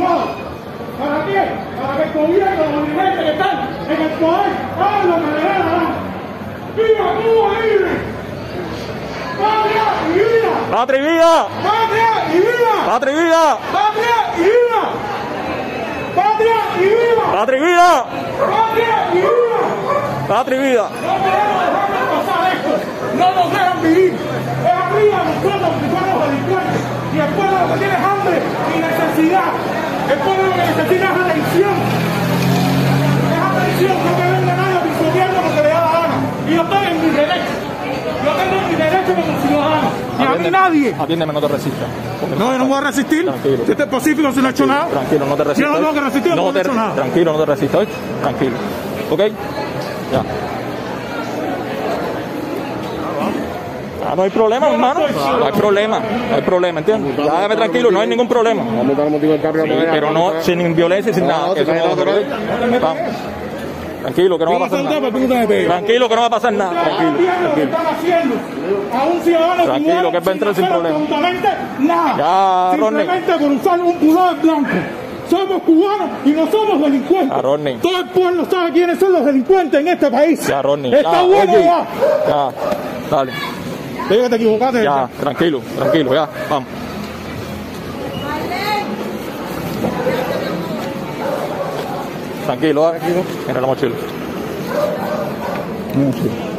¿Para qué? Para que el gobierno, los dirigentes que están en el poder, hagan lo que les dé la gana. ¡Viva Cuba libre! ¡Patria y vida! ¡Patria y vida! ¡Patria y vida! ¡Patria y vida! ¡Patria y vida! ¡Patria y vida! ¡Patria y vida! ¡Patria y vida! ¡Patria y vida! No podemos dejar pasar esto. No nos dejan vivir. Es arriba nosotros que somos delincuentes. Y el pueblo lo que tiene hambre y necesidad. El pueblo lo que necesita es atención. Es atención, no que venga nadie a pisotearlo porque le da la gana. Y yo estoy en mi derecho. Yo tengo mi derecho como ciudadano. Y a mí nadie. Atiéndeme, no te resistas. No, yo no voy a resistir. Tranquilo. Si este es pacífico, si no he hecho nada. Tranquilo, no te resistas. Yo no tengo que resistir, no, no he te, hecho nada. Tranquilo, no te resistas. Tranquilo. ¿Ok? Ya. Ah, no hay problema, hermano. No hay problema. No hay problema, ¿entiendes? Ya déjame tranquilo, no hay ningún problema. Vamos a dar motivo del carro. Sí, pero no sin violencia y sin nada. que eso no- Vamos. Tranquilo, que no va a pasar nada. Tranquilo, que no va a pasar nada. Tranquilo, a un ciudadano Tranquilo, cubano que va a entrar sin problema. absolutamente nada. Ya. Simplemente por usar un pullover blanco. Somos cubanos y no somos delincuentes. Ya, Rodney. Todo el pueblo sabe quiénes son los delincuentes en este país. Ya, Rodney. Está ya, bueno oye. ya. Ya, dale. Te que te equivocaste. Ya, tranquilo, tranquilo, ya, vamos. Tranquilo, dale. Mira la mochila. No, sí.